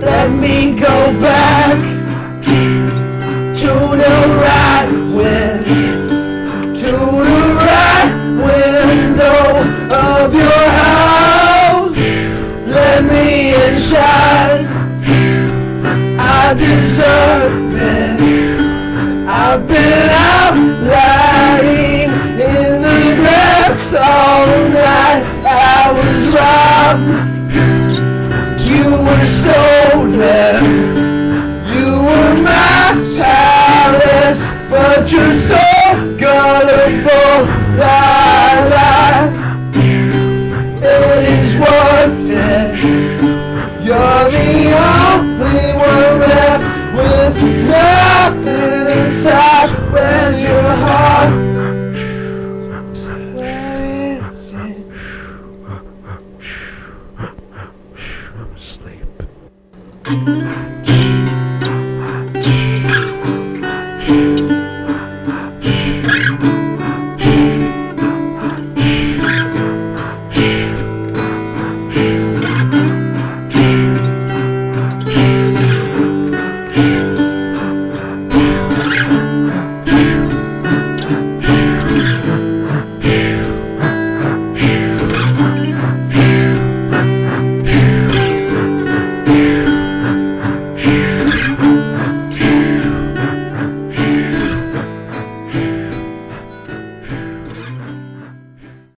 Let me go back to the right wind, to the right window of your house. Let me inside. I deserve. I've been out lying in the grass all night. I was robbed. You were stolen. You were my palace, but you're so Thank you.